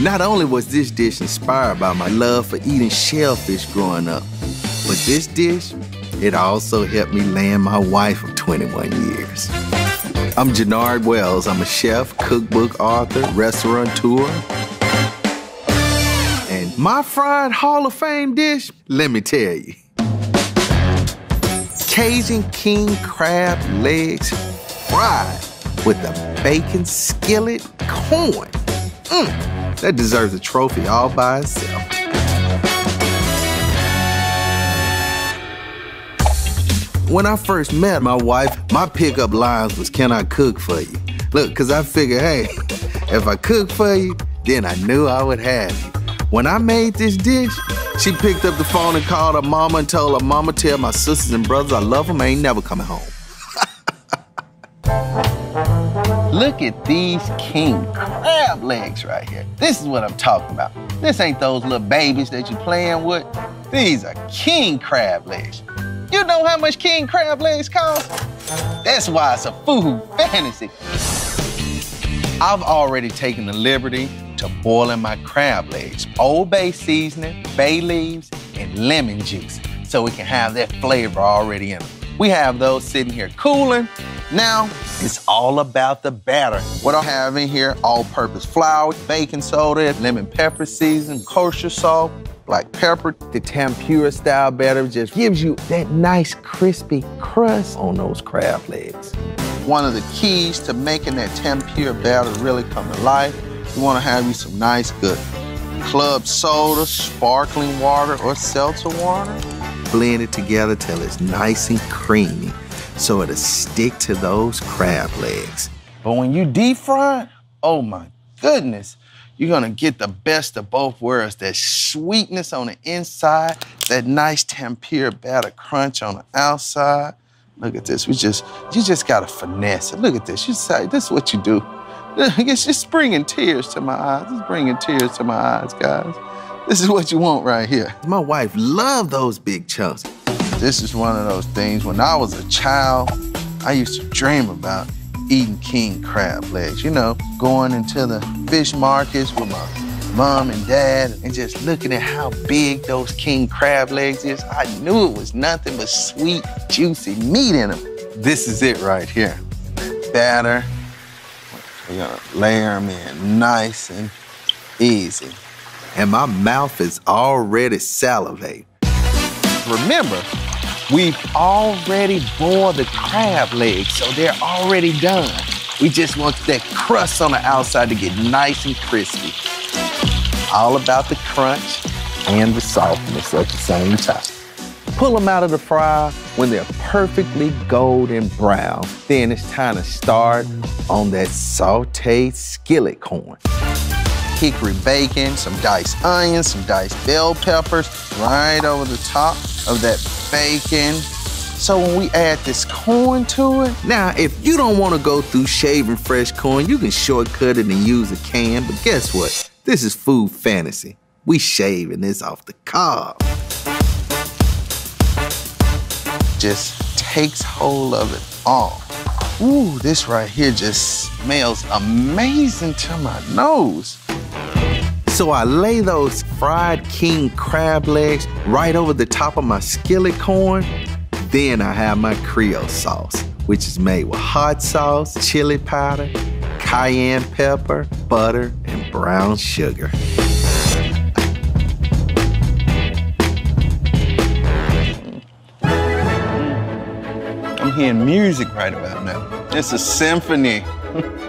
Not only was this dish inspired by my love for eating shellfish growing up, but this dish, it also helped me land my wife of 21 years. I'm Jernard Wells. I'm a chef, cookbook author, restaurateur. And my fried Hall of Fame dish, let me tell you. Cajun king crab legs fried with a bacon skillet corn. Mm, that deserves a trophy all by itself. When I first met my wife, my pickup lines was, Can I cook for you? Look, because I figured, hey, if I cook for you, then I knew I would have you. When I made this dish, she picked up the phone and called her mama and told her mama, Tell my sisters and brothers I love them, I ain't never coming home. Look at these king crab legs right here. This is what I'm talking about. This ain't those little babies that you playing with. These are king crab legs. You know how much king crab legs cost? That's why it's a food fantasy. I've already taken the liberty to boiling my crab legs. Old Bay seasoning, bay leaves, and lemon juice so we can have that flavor already in them. We have those sitting here cooling. Now, it's all about the batter. What I have in here, all-purpose flour, baking soda, lemon pepper season, kosher salt, black pepper. The tempura style batter just gives you that nice crispy crust on those crab legs. One of the keys to making that tempura batter really come to life, you wanna have you some nice good club soda, sparkling water, or seltzer water. Blend it together till it's nice and creamy so it'll stick to those crab legs. But when you deep fry oh my goodness, you're gonna get the best of both worlds. That sweetness on the inside, that nice tempura batter crunch on the outside. Look at this. We just, you just gotta finesse it. Look at this. You say, this is what you do. It's just bringing tears to my eyes. It's bringing tears to my eyes, guys. This is what you want right here. My wife loved those big chunks. This is one of those things, when I was a child, I used to dream about eating king crab legs. You know, going into the fish markets with my mom and dad and just looking at how big those king crab legs is. I knew it was nothing but sweet, juicy meat in them. This is it right here. Batter. We're gonna layer them in nice and easy. And my mouth is already salivating. Remember, we've already boiled the crab legs, so they're already done. We just want that crust on the outside to get nice and crispy. All about the crunch and the softness at the same time. Pull them out of the fryer when they're perfectly golden brown. Then it's time to start on that sauteed skillet corn. Hickory bacon, some diced onions, some diced bell peppers right over the top of that bacon. So when we add this corn to it, now if you don't want to go through shaving fresh corn, you can shortcut it and use a can, but guess what? This is food fantasy. We shaving this off the cob. Just takes hold of it all. Ooh, this right here just smells amazing to my nose. So I lay those fried king crab legs right over the top of my skillet corn. Then I have my Creole sauce, which is made with hot sauce, chili powder, cayenne pepper, butter, and brown sugar. Hearing music right about now. It's a symphony.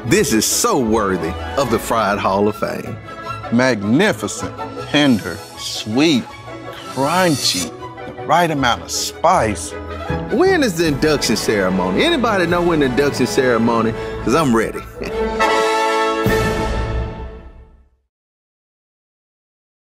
this is so worthy of the Fried Hall of Fame. Magnificent, tender, sweet, crunchy, the right amount of spice. When is the induction ceremony? Anybody know when the induction ceremony? Because I'm ready.